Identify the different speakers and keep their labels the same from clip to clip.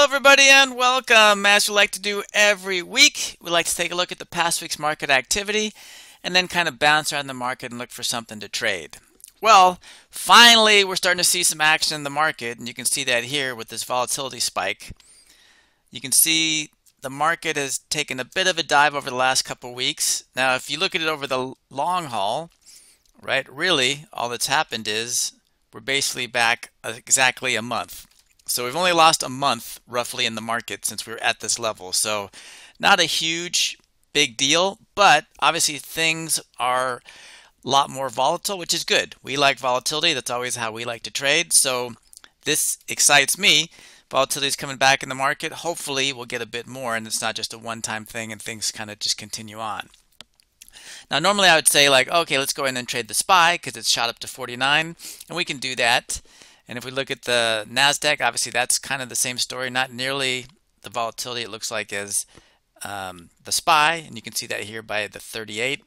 Speaker 1: Hello everybody and welcome. As we like to do every week, we like to take a look at the past week's market activity and then kind of bounce around the market and look for something to trade. Well, finally we're starting to see some action in the market and you can see that here with this volatility spike. You can see the market has taken a bit of a dive over the last couple weeks. Now if you look at it over the long haul, right, really all that's happened is we're basically back exactly a month. So we've only lost a month roughly in the market since we were at this level. So not a huge big deal, but obviously things are a lot more volatile, which is good. We like volatility. That's always how we like to trade. So this excites me. Volatility is coming back in the market. Hopefully we'll get a bit more and it's not just a one-time thing and things kind of just continue on. Now normally I would say like, okay, let's go in and trade the SPY because it's shot up to 49 and we can do that. And if we look at the NASDAQ, obviously that's kind of the same story, not nearly the volatility it looks like as um, the SPY. And you can see that here by the 38,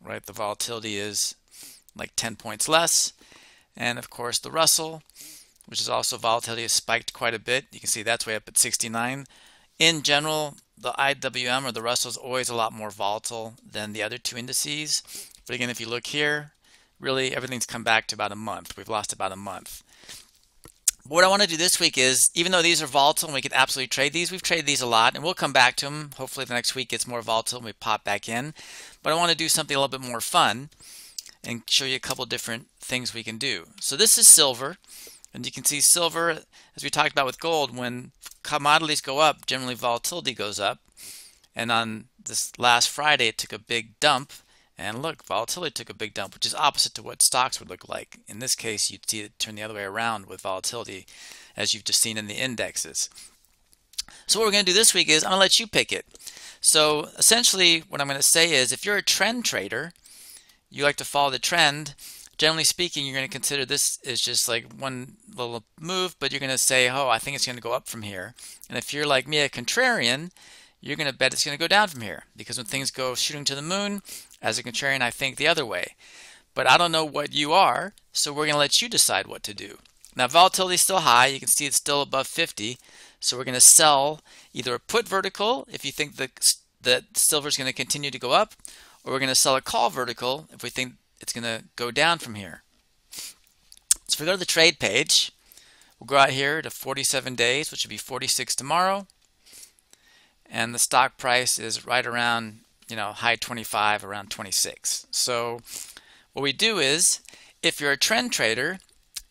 Speaker 1: right? The volatility is like 10 points less. And of course the Russell, which is also volatility has spiked quite a bit. You can see that's way up at 69. In general, the IWM or the Russell is always a lot more volatile than the other two indices. But again, if you look here, really everything's come back to about a month. We've lost about a month what I want to do this week is, even though these are volatile and we could absolutely trade these, we've traded these a lot and we'll come back to them. Hopefully the next week gets more volatile and we pop back in. But I want to do something a little bit more fun and show you a couple different things we can do. So this is silver. And you can see silver, as we talked about with gold, when commodities go up, generally volatility goes up. And on this last Friday, it took a big dump and look, volatility took a big dump, which is opposite to what stocks would look like. In this case, you'd see it turn the other way around with volatility, as you've just seen in the indexes. So what we're going to do this week is I'm going to let you pick it. So essentially, what I'm going to say is if you're a trend trader, you like to follow the trend, generally speaking, you're going to consider this is just like one little move, but you're going to say, oh, I think it's going to go up from here. And if you're like me, a contrarian, you're going to bet it's going to go down from here because when things go shooting to the moon, as a contrarian, I think the other way. But I don't know what you are, so we're going to let you decide what to do. Now, volatility is still high. You can see it's still above 50. So we're going to sell either a put vertical if you think the, the silver is going to continue to go up, or we're going to sell a call vertical if we think it's going to go down from here. So if we go to the trade page, we'll go out here to 47 days, which would be 46 tomorrow and the stock price is right around you know high 25 around 26 so what we do is if you're a trend trader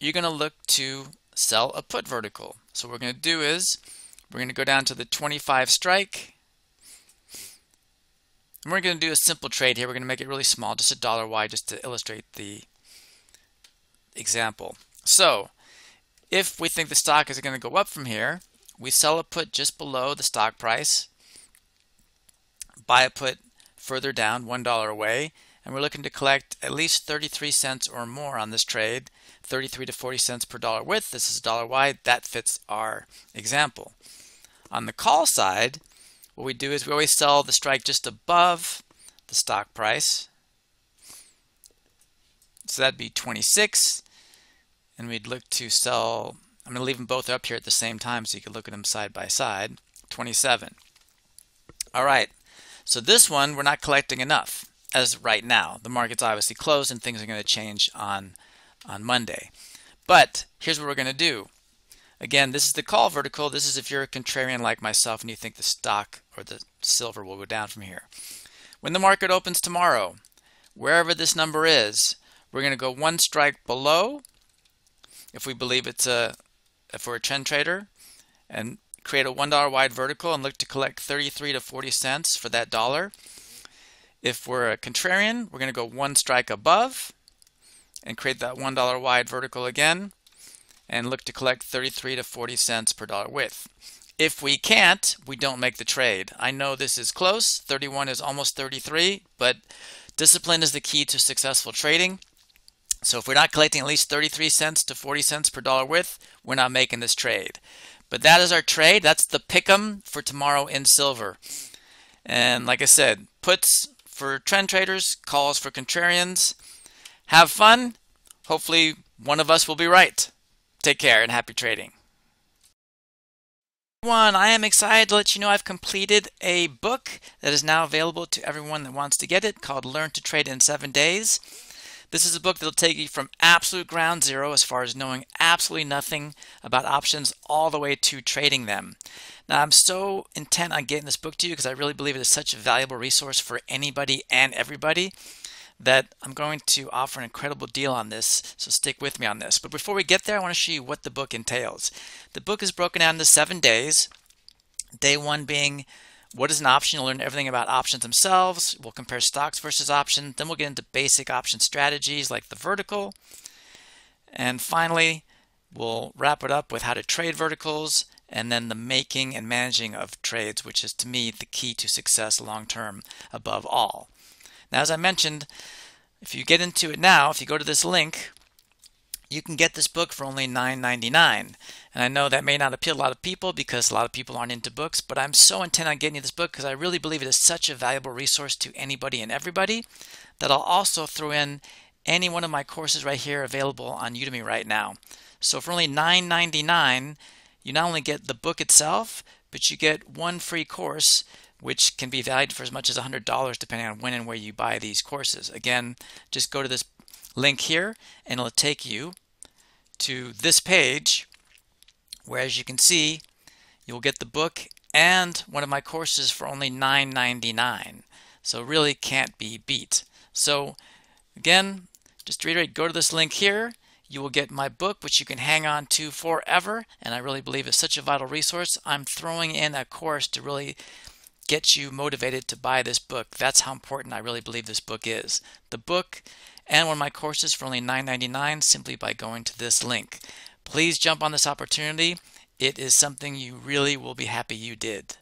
Speaker 1: you're going to look to sell a put vertical. So what we're going to do is we're going to go down to the 25 strike. And we're going to do a simple trade here. We're going to make it really small just a dollar wide just to illustrate the example. So if we think the stock is going to go up from here we sell a put just below the stock price buy a put further down, $1 away, and we're looking to collect at least 33 cents or more on this trade, 33 to 40 cents per dollar width. This is dollar wide. That fits our example. On the call side, what we do is we always sell the strike just above the stock price. So that'd be 26. And we'd look to sell, I'm going to leave them both up here at the same time so you can look at them side by side, 27. All right. So this one, we're not collecting enough as right now. The market's obviously closed and things are going to change on, on Monday. But here's what we're going to do. Again, this is the call vertical. This is if you're a contrarian like myself and you think the stock or the silver will go down from here. When the market opens tomorrow, wherever this number is, we're going to go one strike below if we believe it's a if we're a trend trader and create a $1 wide vertical and look to collect 33 to 40 cents for that dollar. If we're a contrarian, we're going to go one strike above and create that $1 wide vertical again and look to collect 33 to 40 cents per dollar width. If we can't, we don't make the trade. I know this is close. 31 is almost 33, but discipline is the key to successful trading. So if we're not collecting at least 33 cents to 40 cents per dollar width, we're not making this trade. But that is our trade. That's the pick'em for tomorrow in silver. And like I said, puts for trend traders, calls for contrarians. Have fun. Hopefully one of us will be right. Take care and happy trading. One, I am excited to let you know I've completed a book that is now available to everyone that wants to get it called Learn to Trade in 7 Days. This is a book that'll take you from absolute ground zero as far as knowing absolutely nothing about options all the way to trading them. Now, I'm so intent on getting this book to you because I really believe it is such a valuable resource for anybody and everybody that I'm going to offer an incredible deal on this, so stick with me on this. But before we get there, I want to show you what the book entails. The book is broken down into seven days. Day one being what is an option? You'll learn everything about options themselves. We'll compare stocks versus options. Then we'll get into basic option strategies like the vertical. And finally, we'll wrap it up with how to trade verticals and then the making and managing of trades, which is to me the key to success long term above all. Now, as I mentioned, if you get into it now, if you go to this link, you can get this book for only $9.99. And I know that may not appeal to a lot of people because a lot of people aren't into books, but I'm so intent on getting you this book because I really believe it is such a valuable resource to anybody and everybody that I'll also throw in any one of my courses right here available on Udemy right now. So for only $9.99, you not only get the book itself, but you get one free course which can be valued for as much as $100 depending on when and where you buy these courses. Again, just go to this link here and it'll take you to this page where as you can see you'll get the book and one of my courses for only $9.99 so really can't be beat so again just to reiterate go to this link here you will get my book, which you can hang on to forever. And I really believe is such a vital resource. I'm throwing in a course to really get you motivated to buy this book. That's how important I really believe this book is. The book and one of my courses for only $9.99 simply by going to this link. Please jump on this opportunity. It is something you really will be happy you did.